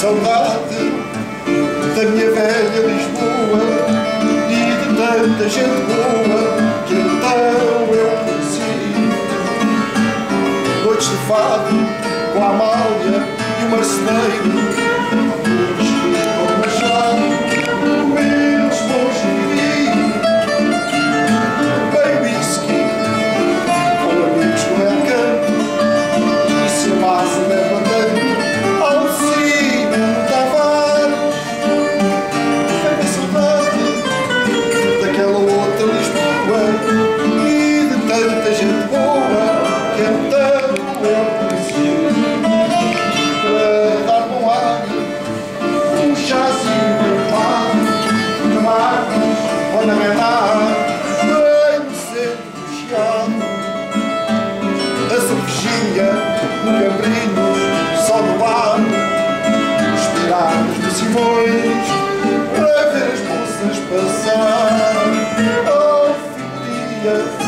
saudade da minha velha Lisboa e de tanta gente boa que então eu conheci. Noites de fado com a malha depois para ver as moças passar. Oh, Ao fim do dia